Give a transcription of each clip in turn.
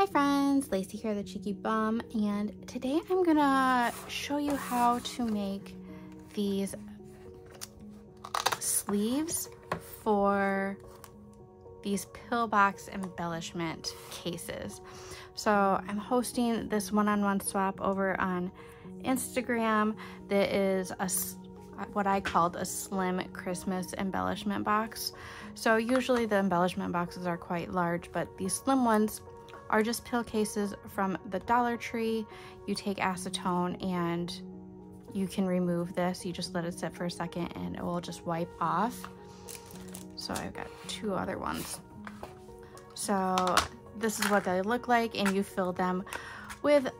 Hi friends, Lacey here, the Cheeky Bumm, and today I'm gonna show you how to make these sleeves for these pillbox embellishment cases. So I'm hosting this one-on-one -on -one swap over on Instagram that is a what I called a slim Christmas embellishment box. So usually the embellishment boxes are quite large, but these slim ones are just pill cases from the Dollar Tree. You take acetone and you can remove this. You just let it sit for a second and it will just wipe off. So I've got two other ones. So this is what they look like and you fill them with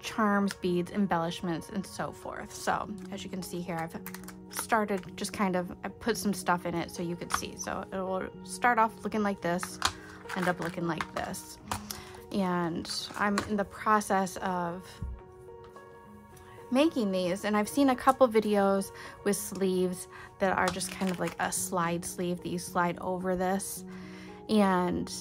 charms, beads, embellishments, and so forth. So as you can see here, I've started just kind of, I put some stuff in it so you could see. So it will start off looking like this, end up looking like this. And I'm in the process of making these and I've seen a couple videos with sleeves that are just kind of like a slide sleeve that you slide over this and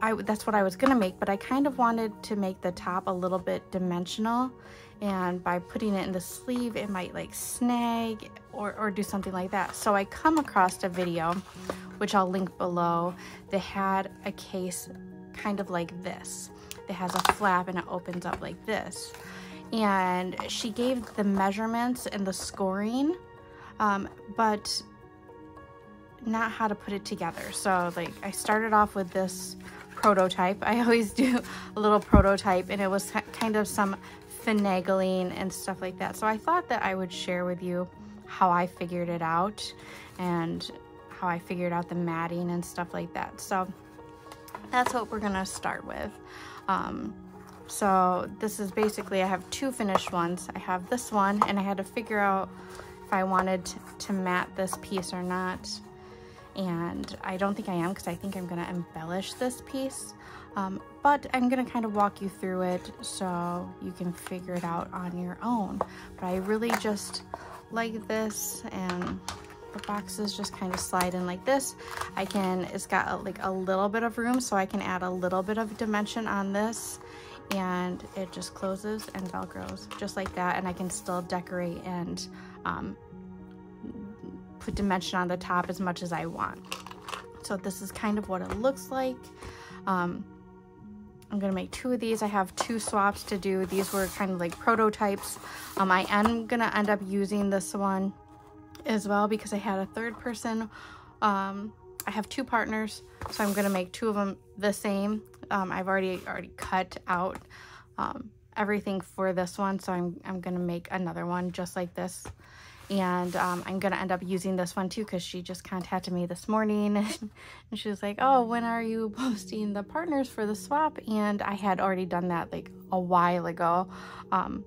I, that's what I was gonna make, but I kind of wanted to make the top a little bit dimensional and by putting it in the sleeve, it might like snag or, or do something like that. So I come across a video, which I'll link below, they had a case kind of like this. It has a flap and it opens up like this. And she gave the measurements and the scoring, um, but not how to put it together. So like I started off with this prototype. I always do a little prototype and it was kind of some finagling and stuff like that. So I thought that I would share with you how I figured it out and how I figured out the matting and stuff like that. So that's what we're gonna start with. Um, so this is basically, I have two finished ones. I have this one and I had to figure out if I wanted to mat this piece or not and I don't think I am because I think I'm gonna embellish this piece um, but I'm gonna kind of walk you through it so you can figure it out on your own but I really just like this and the boxes just kind of slide in like this I can it's got a, like a little bit of room so I can add a little bit of dimension on this and it just closes and velcros just like that and I can still decorate and um, put dimension on the top as much as I want. So this is kind of what it looks like. Um, I'm gonna make two of these. I have two swaps to do. These were kind of like prototypes. Um, I am gonna end up using this one as well because I had a third person. Um, I have two partners, so I'm gonna make two of them the same. Um, I've already already cut out um, everything for this one, so I'm, I'm gonna make another one just like this and um, I'm gonna end up using this one too because she just contacted me this morning and she was like oh when are you posting the partners for the swap and I had already done that like a while ago um,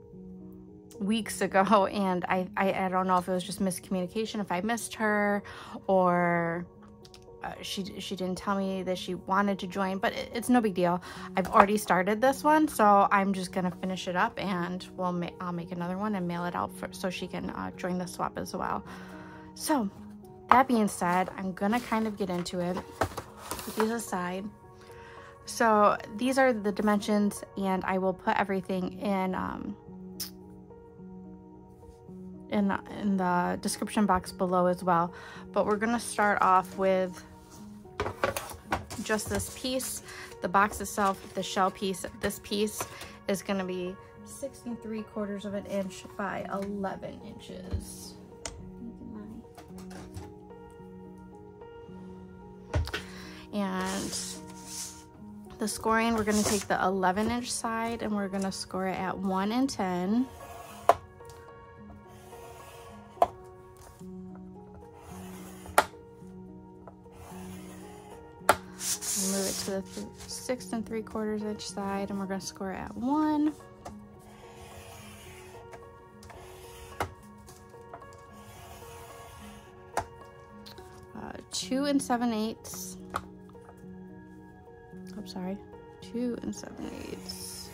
weeks ago and I, I, I don't know if it was just miscommunication if I missed her or uh, she she didn't tell me that she wanted to join but it, it's no big deal. I've already started this one so I'm just gonna finish it up and we'll ma I'll make another one and mail it out for, so she can uh, join the swap as well. So that being said I'm gonna kind of get into it. Put these aside. So these are the dimensions and I will put everything in um, in the, in the description box below as well. But we're gonna start off with just this piece. The box itself, the shell piece, this piece is gonna be six and three quarters of an inch by 11 inches. And the scoring, we're gonna take the 11 inch side and we're gonna score it at one and 10. To six and three quarters each side and we're going to score at one. Uh, two and seven eighths. I'm oh, sorry, two and seven eighths.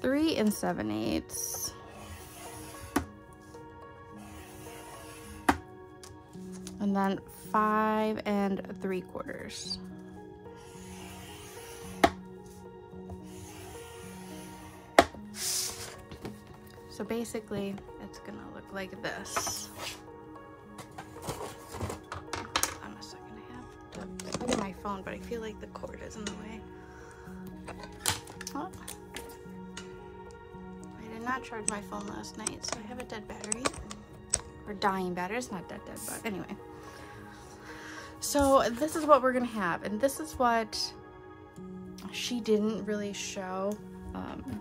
Three and seven eighths. And then five and three quarters. So basically, it's gonna look like this. On a second, I have to plug my phone, but I feel like the cord is in the way. Oh. I did not charge my phone last night, so I have a dead battery. Or dying battery, it's not dead dead, but anyway. So this is what we're gonna have, and this is what she didn't really show. Um,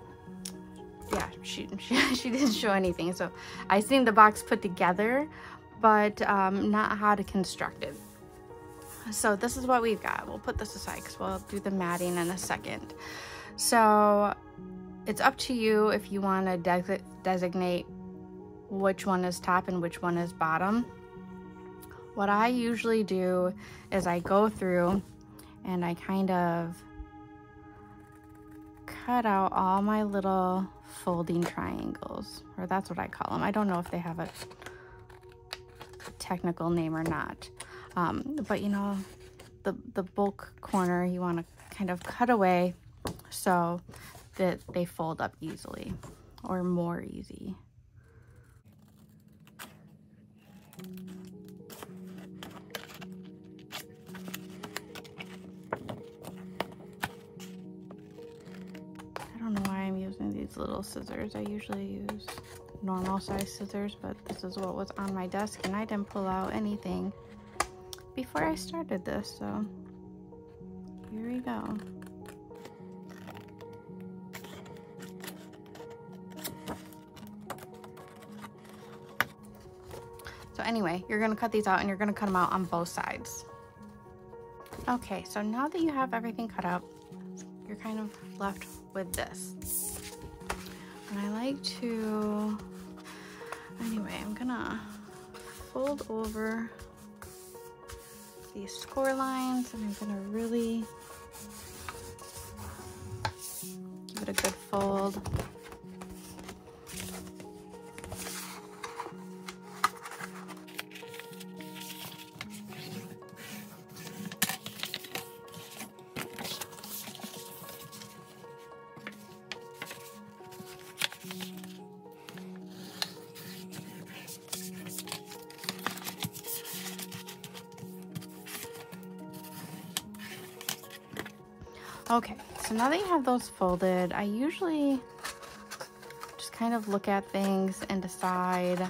yeah, she, she, she didn't show anything. So I seen the box put together, but um, not how to construct it. So this is what we've got. We'll put this aside because we'll do the matting in a second. So it's up to you if you want to de designate which one is top and which one is bottom. What I usually do is I go through and I kind of cut out all my little folding triangles, or that's what I call them. I don't know if they have a technical name or not. Um, but you know, the, the bulk corner, you want to kind of cut away so that they fold up easily or more easy. Little scissors. I usually use normal size scissors, but this is what was on my desk and I didn't pull out anything before I started this, so here we go. So anyway, you're gonna cut these out and you're gonna cut them out on both sides. Okay, so now that you have everything cut out, you're kind of left with this. And I like to, anyway, I'm gonna fold over these score lines and I'm gonna really give it a good fold. Now that you have those folded, I usually just kind of look at things and decide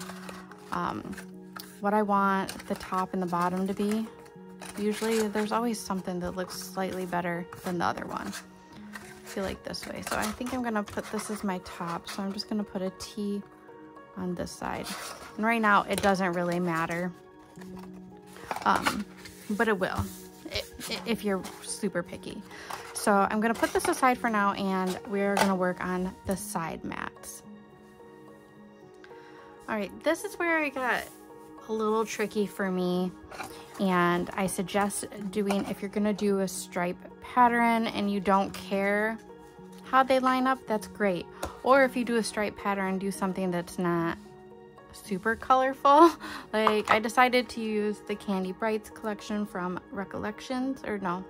um, what I want the top and the bottom to be. Usually there's always something that looks slightly better than the other one. I feel like this way. So I think I'm gonna put this as my top. So I'm just gonna put a T on this side. And right now it doesn't really matter, um, but it will if you're super picky. So I'm gonna put this aside for now and we're gonna work on the side mats. All right, this is where it got a little tricky for me. And I suggest doing, if you're gonna do a stripe pattern and you don't care how they line up, that's great. Or if you do a stripe pattern, do something that's not super colorful. Like I decided to use the Candy Brights collection from Recollections, or no,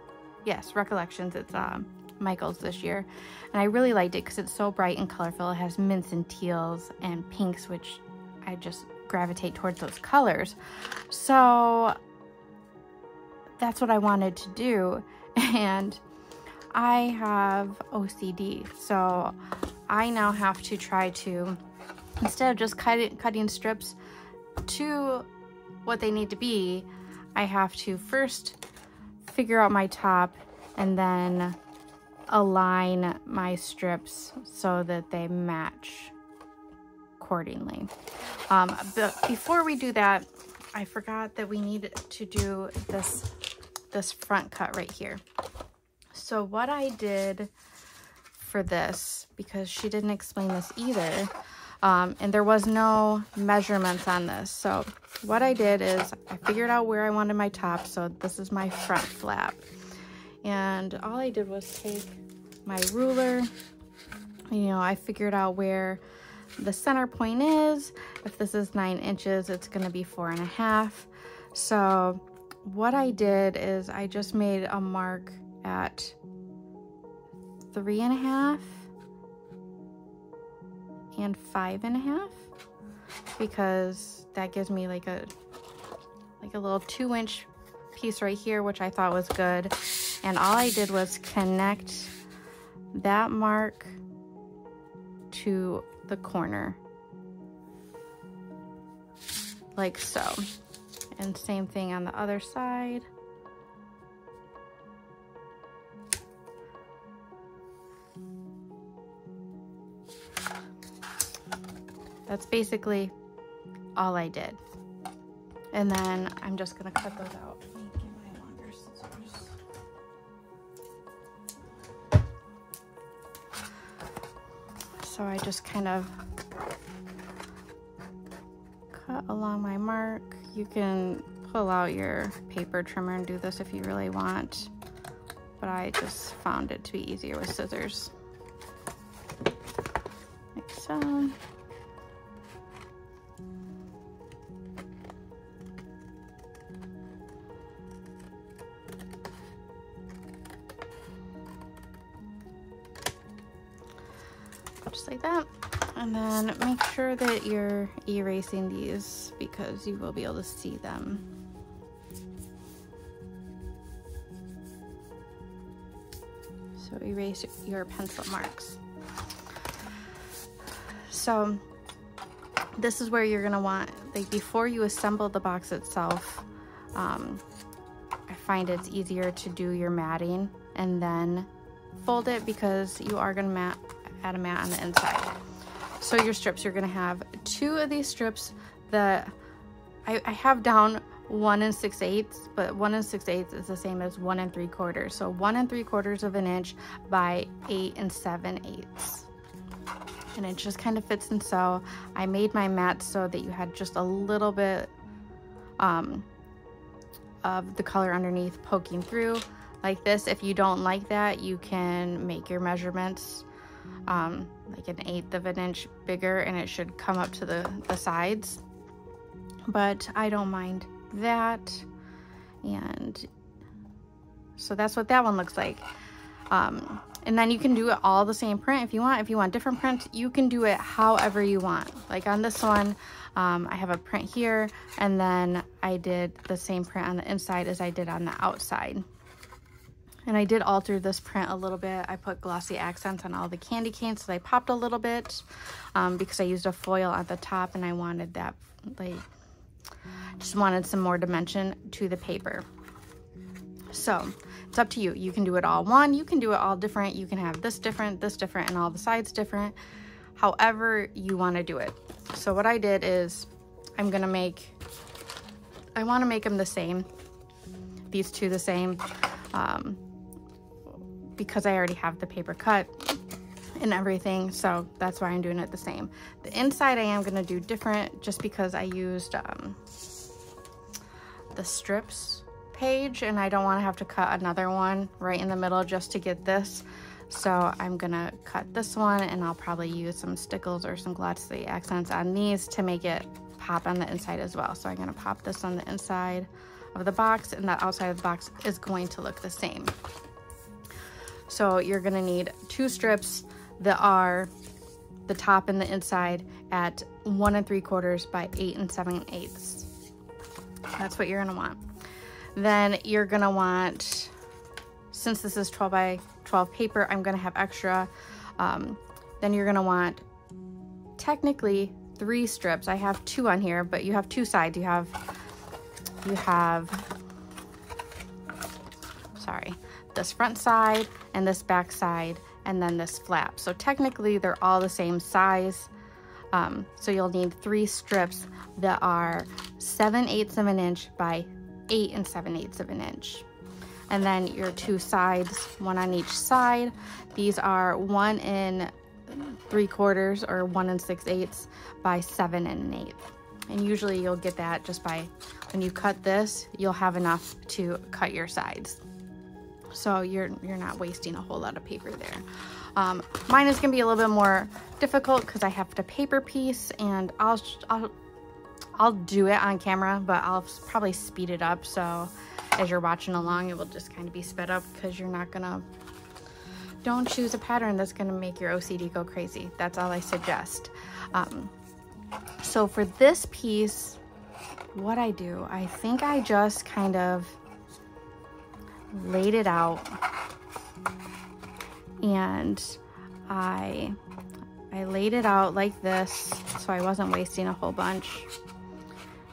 yes, Recollections. It's uh, Michaels this year. And I really liked it because it's so bright and colorful. It has mints and teals and pinks, which I just gravitate towards those colors. So that's what I wanted to do. And I have OCD. So I now have to try to, instead of just cut it, cutting strips to what they need to be, I have to first figure out my top and then align my strips so that they match accordingly. Um, but before we do that, I forgot that we need to do this, this front cut right here. So what I did for this, because she didn't explain this either, um, and there was no measurements on this. So what I did is I figured out where I wanted my top. So this is my front flap. And all I did was take my ruler. You know, I figured out where the center point is. If this is nine inches, it's gonna be four and a half. So what I did is I just made a mark at three and a half and five and a half because that gives me like a like a little two inch piece right here which I thought was good. And all I did was connect that mark to the corner. Like so. And same thing on the other side That's basically all I did. And then I'm just gonna cut those out. So I just kind of cut along my mark. You can pull out your paper trimmer and do this if you really want, but I just found it to be easier with scissors. Like so. Just like that. And then make sure that you're erasing these because you will be able to see them. So erase your pencil marks. So this is where you're gonna want, like before you assemble the box itself, um, I find it's easier to do your matting and then fold it because you are gonna mat a mat on the inside. So your strips, you're gonna have two of these strips that I, I have down one and six eighths, but one and six eighths is the same as one and three quarters. So one and three quarters of an inch by eight and seven eighths. And it just kind of fits and so I made my mat so that you had just a little bit um, of the color underneath poking through like this. If you don't like that, you can make your measurements um, like an eighth of an inch bigger and it should come up to the, the sides. But I don't mind that. And so that's what that one looks like. Um, and then you can do it all the same print if you want. If you want different prints, you can do it however you want. Like on this one, um, I have a print here and then I did the same print on the inside as I did on the outside. And I did alter this print a little bit. I put glossy accents on all the candy canes so they popped a little bit um, because I used a foil at the top and I wanted that, like, just wanted some more dimension to the paper. So it's up to you. You can do it all one, you can do it all different. You can have this different, this different, and all the sides different, however you want to do it. So what I did is I'm going to make, I want to make them the same, these two the same. Um, because I already have the paper cut and everything so that's why I'm doing it the same. The inside I am gonna do different just because I used um, the strips page and I don't want to have to cut another one right in the middle just to get this. So I'm gonna cut this one and I'll probably use some stickles or some glossy accents on these to make it pop on the inside as well. So I'm gonna pop this on the inside of the box and the outside of the box is going to look the same so you're gonna need two strips that are the top and the inside at one and three quarters by eight and seven eighths. That's what you're gonna want. Then you're gonna want, since this is 12 by 12 paper, I'm gonna have extra. Um, then you're gonna want technically three strips. I have two on here, but you have two sides. You have, you have, sorry, this front side and this back side and then this flap. So technically they're all the same size. Um, so you'll need three strips that are 7 eighths of an inch by 8 and 7 eighths of an inch. And then your two sides, one on each side. These are 1 and 3 quarters or 1 and 6 eighths by 7 and an eighth. And usually you'll get that just by, when you cut this, you'll have enough to cut your sides so you're you're not wasting a whole lot of paper there. Um, mine is gonna be a little bit more difficult because I have to paper piece and I'll, I'll I'll do it on camera, but I'll probably speed it up. So as you're watching along, it will just kind of be sped up because you're not gonna, don't choose a pattern that's gonna make your OCD go crazy. That's all I suggest. Um, so for this piece, what I do, I think I just kind of laid it out and I I laid it out like this so I wasn't wasting a whole bunch.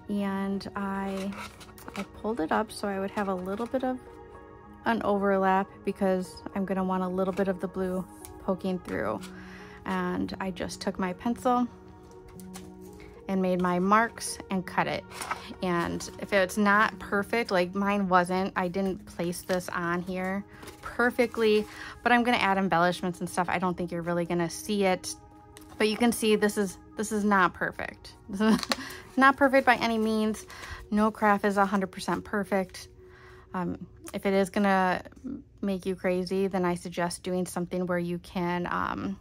And I I pulled it up so I would have a little bit of an overlap because I'm gonna want a little bit of the blue poking through. And I just took my pencil and made my marks and cut it. And if it's not perfect, like mine wasn't, I didn't place this on here perfectly, but I'm gonna add embellishments and stuff. I don't think you're really gonna see it, but you can see this is this is not perfect. not perfect by any means. No craft is 100% perfect. Um, if it is gonna make you crazy, then I suggest doing something where you can um,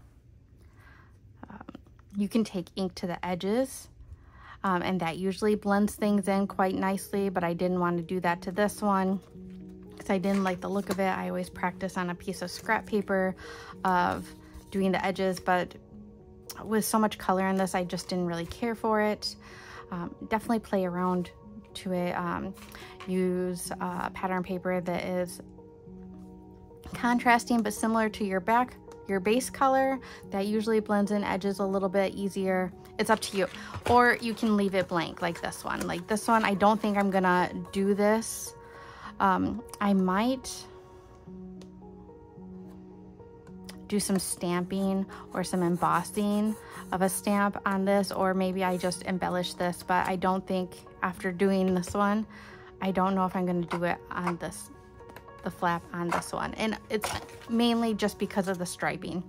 um, you can take ink to the edges um, and that usually blends things in quite nicely, but I didn't want to do that to this one because I didn't like the look of it. I always practice on a piece of scrap paper of doing the edges, but with so much color in this, I just didn't really care for it. Um, definitely play around to it. Um, use uh, pattern paper that is contrasting but similar to your back your base color that usually blends in edges a little bit easier it's up to you or you can leave it blank like this one like this one I don't think I'm gonna do this um, I might do some stamping or some embossing of a stamp on this or maybe I just embellish this but I don't think after doing this one I don't know if I'm to do it on this the flap on this one. And it's mainly just because of the striping.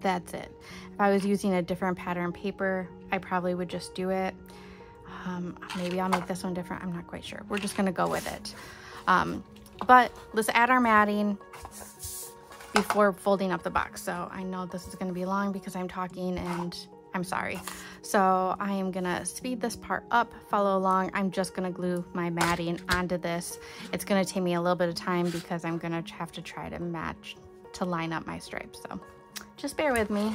That's it. If I was using a different pattern paper, I probably would just do it. Um, maybe I'll make this one different. I'm not quite sure. We're just going to go with it. Um, but let's add our matting before folding up the box. So I know this is going to be long because I'm talking and I'm sorry. So I am gonna speed this part up, follow along. I'm just gonna glue my matting onto this. It's gonna take me a little bit of time because I'm gonna have to try to match, to line up my stripes. So just bear with me.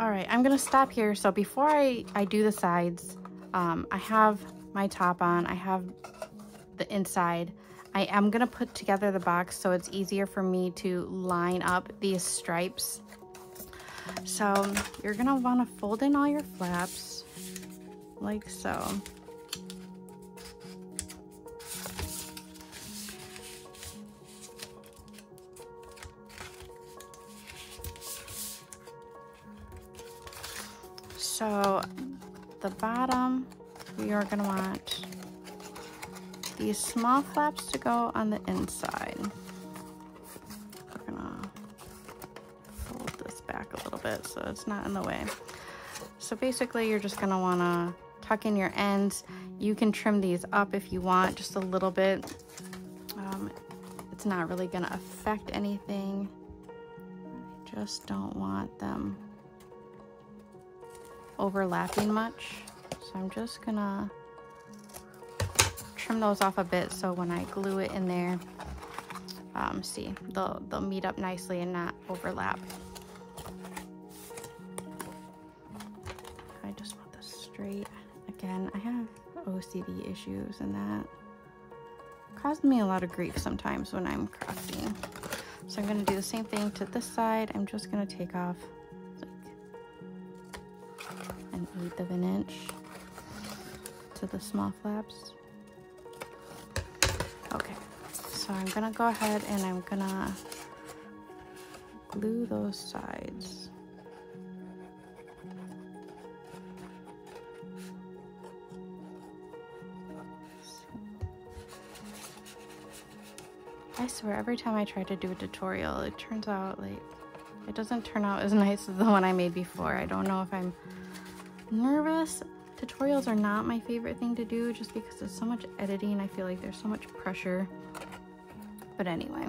All right, I'm gonna stop here. So before I, I do the sides, um, I have my top on, I have the inside. I am gonna put together the box so it's easier for me to line up these stripes. So you're gonna wanna fold in all your flaps like so. So the bottom, we are gonna want these small flaps to go on the inside. We're gonna fold this back a little bit so it's not in the way. So basically you're just gonna wanna tuck in your ends. You can trim these up if you want, just a little bit. Um, it's not really gonna affect anything. I just don't want them overlapping much. So I'm just gonna trim those off a bit so when I glue it in there, um, see, they'll, they'll meet up nicely and not overlap. I just want this straight. Again, I have OCD issues and that caused me a lot of grief sometimes when I'm crafting. So I'm gonna do the same thing to this side. I'm just gonna take off of an inch to the small flaps. Okay, so I'm gonna go ahead and I'm gonna glue those sides. I swear every time I try to do a tutorial it turns out like it doesn't turn out as nice as the one I made before. I don't know if I'm nervous. Tutorials are not my favorite thing to do just because it's so much editing. I feel like there's so much pressure. But anyway,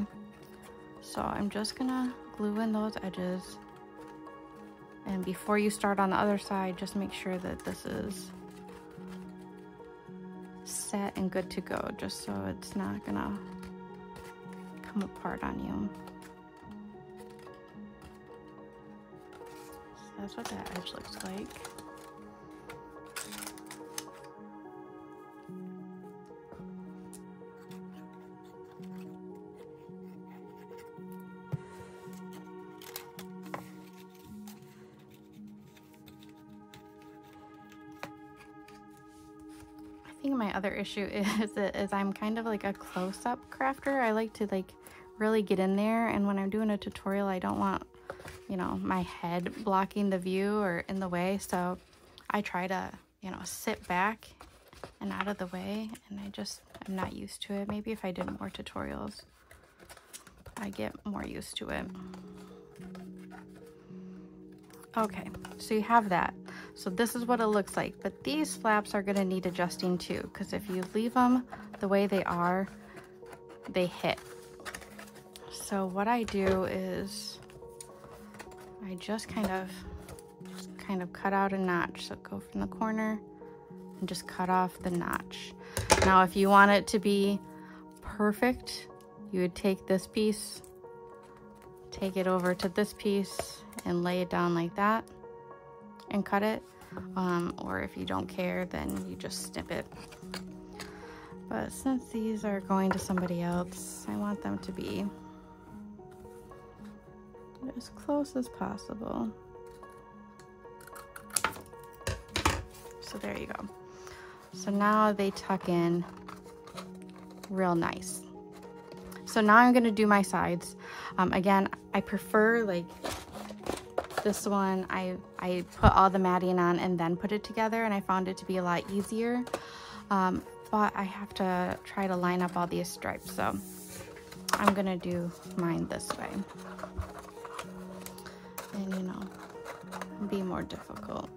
so I'm just gonna glue in those edges. And before you start on the other side, just make sure that this is set and good to go, just so it's not gonna come apart on you. So that's what that edge looks like. Issue is, is I'm kind of like a close-up crafter. I like to like really get in there and when I'm doing a tutorial I don't want you know my head blocking the view or in the way so I try to you know sit back and out of the way and I just I'm not used to it. Maybe if I did more tutorials I get more used to it. Okay so you have that so this is what it looks like but these flaps are going to need adjusting too because if you leave them the way they are they hit so what I do is I just kind of just kind of cut out a notch. So go from the corner and just cut off the notch. Now if you want it to be perfect, you would take this piece, take it over to this piece and lay it down like that and cut it. Um, or if you don't care, then you just snip it. But since these are going to somebody else, I want them to be as close as possible. So there you go. So now they tuck in real nice. So now I'm gonna do my sides. Um, again, I prefer like this one, I, I put all the matting on and then put it together and I found it to be a lot easier. Um, but I have to try to line up all these stripes. So I'm gonna do mine this way and you know be more difficult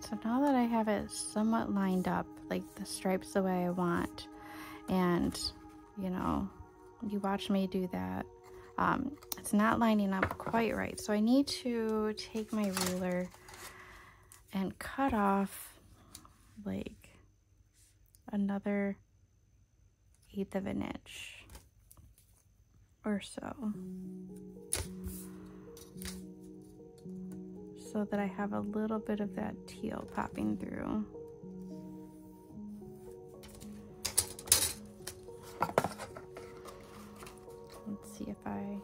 so now that I have it somewhat lined up, like the stripes the way I want, and you know, you watch me do that, um, it's not lining up quite right. So I need to take my ruler and cut off like another eighth of an inch or so. So that I have a little bit of that teal popping through. Let's see if I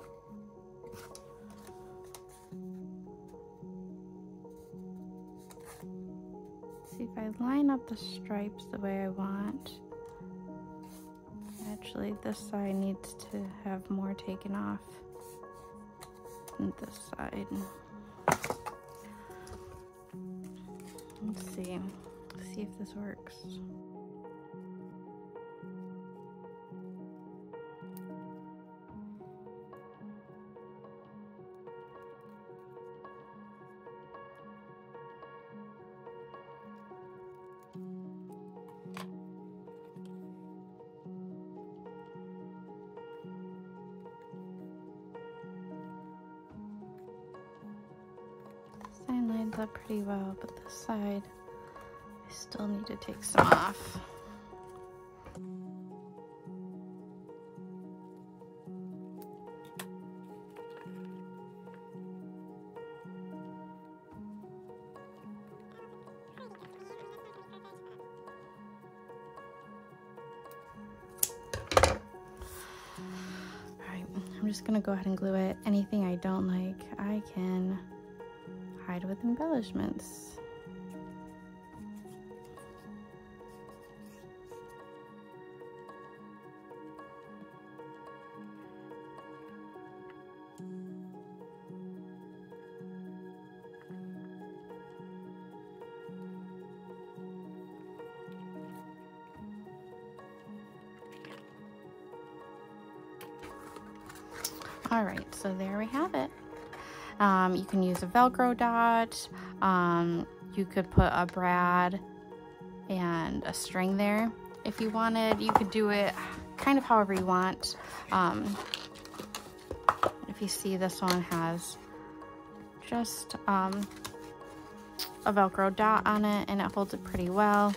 see if I line up the stripes the way I want. Actually, this side needs to have more taken off than this side. See. Let's see if this works. Sign lines up pretty well, but this side, still need to take some off. I'm just gonna go ahead and glue it. Anything I don't like, I can hide with embellishments. All right, so there we have it. Um, you can use a Velcro dot. Um, you could put a brad and a string there. If you wanted, you could do it kind of however you want. Um, if you see this one has just um, a Velcro dot on it and it holds it pretty well.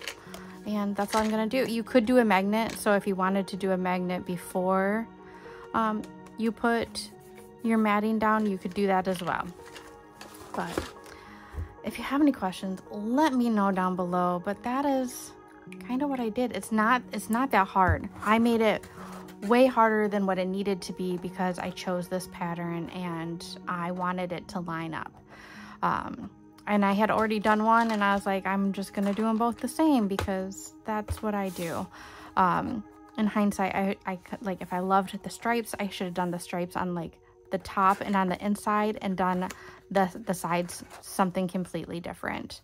And that's all I'm gonna do. You could do a magnet. So if you wanted to do a magnet before um, you put your matting down, you could do that as well. But if you have any questions, let me know down below. But that is kind of what I did. It's not it's not that hard. I made it way harder than what it needed to be because I chose this pattern and I wanted it to line up. Um, and I had already done one and I was like, I'm just gonna do them both the same because that's what I do. Um, in hindsight, I, I like if I loved the stripes, I should have done the stripes on like the top and on the inside and done the, the sides something completely different.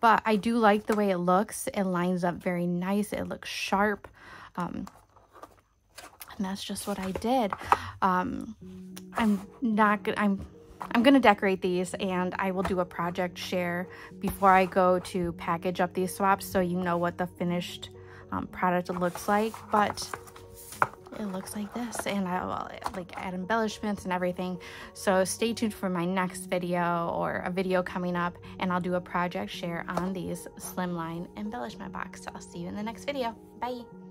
But I do like the way it looks. It lines up very nice. It looks sharp. Um, and that's just what I did. Um, I'm not good. I'm I'm gonna decorate these and I will do a project share before I go to package up these swaps so you know what the finished um, product looks like. But it looks like this and I will like add embellishments and everything. So stay tuned for my next video or a video coming up and I'll do a project share on these slimline embellishment box. So I'll see you in the next video. Bye.